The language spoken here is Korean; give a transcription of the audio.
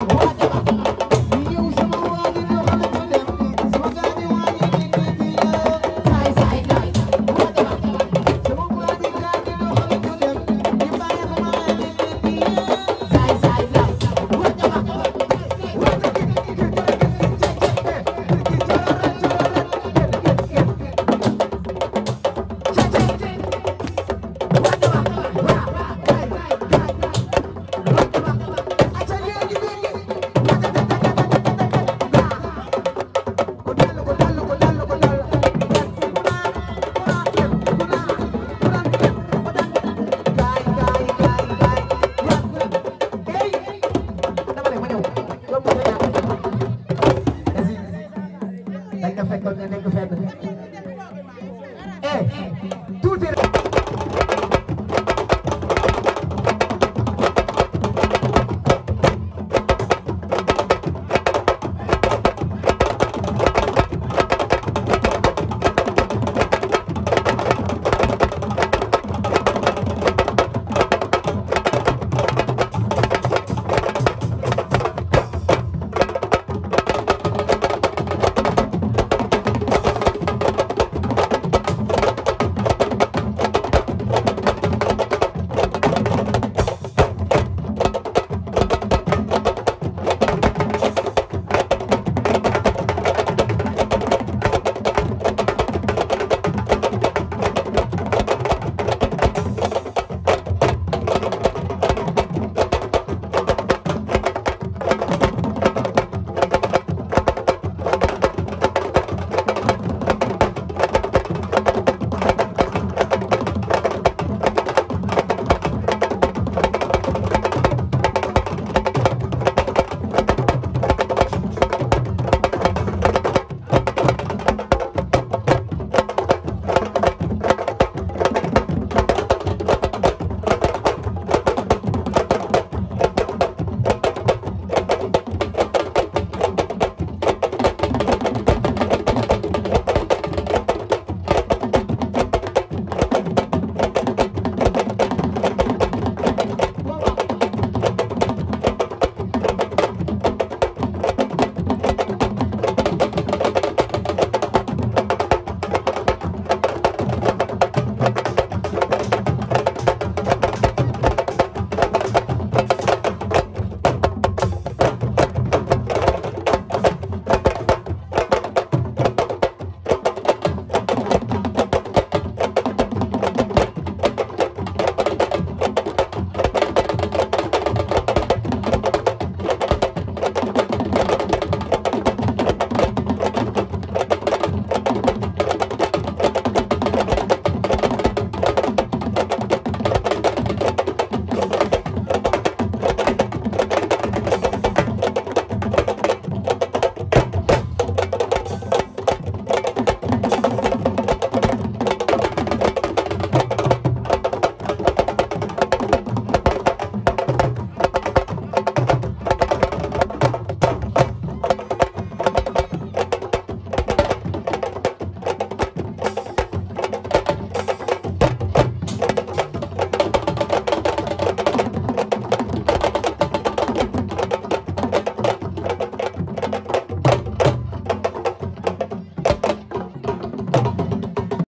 dañ